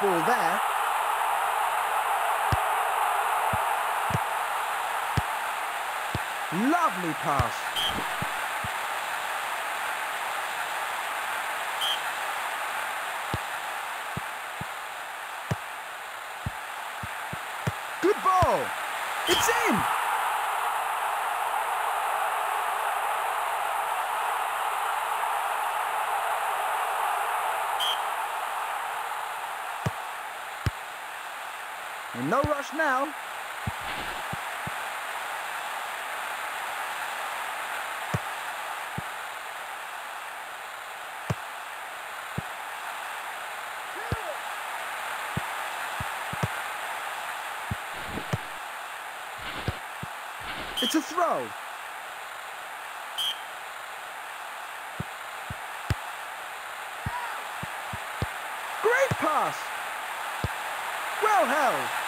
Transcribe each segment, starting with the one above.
ball there. Lovely pass. Good ball. It's in. And no rush now. It's a throw. Great pass. Well held.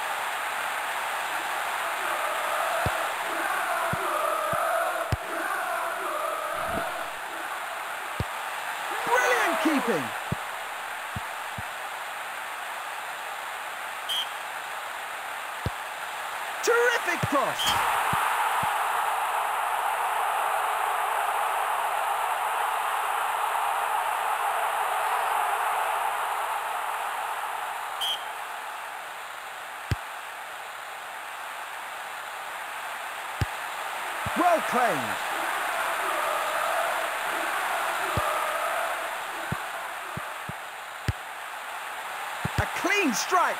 Keeping. Terrific cross. Well claimed. Clean strike.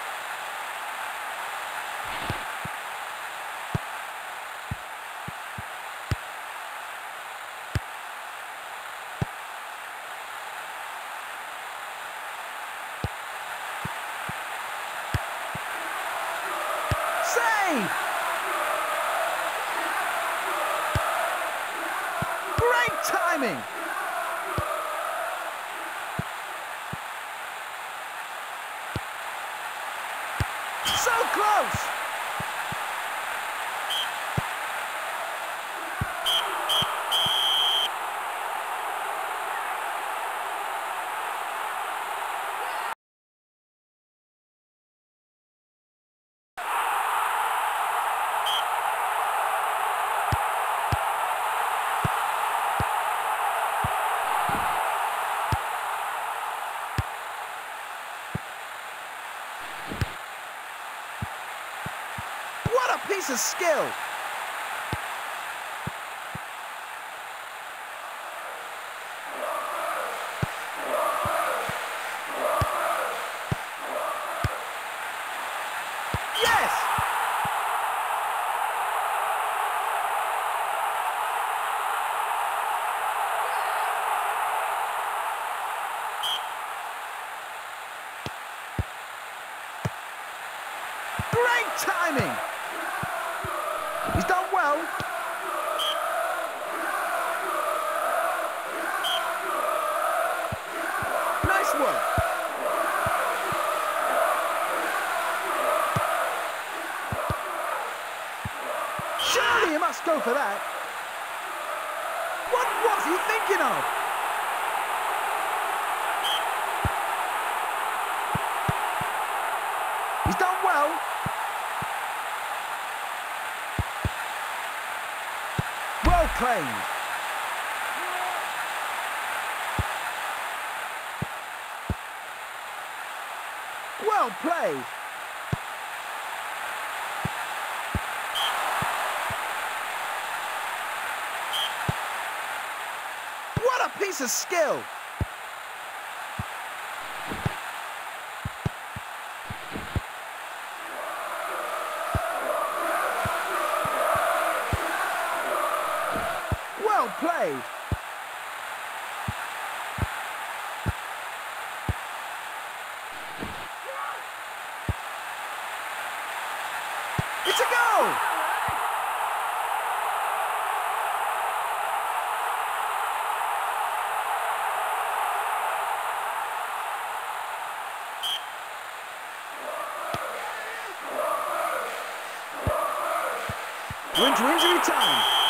Save! Great timing! So close! What a piece of skill! Yes! Great timing! Well. Nice work. Surely he must go for that. What was he thinking of? Well. Well played. What a piece of skill. Well played. It's a goal! Into injury time.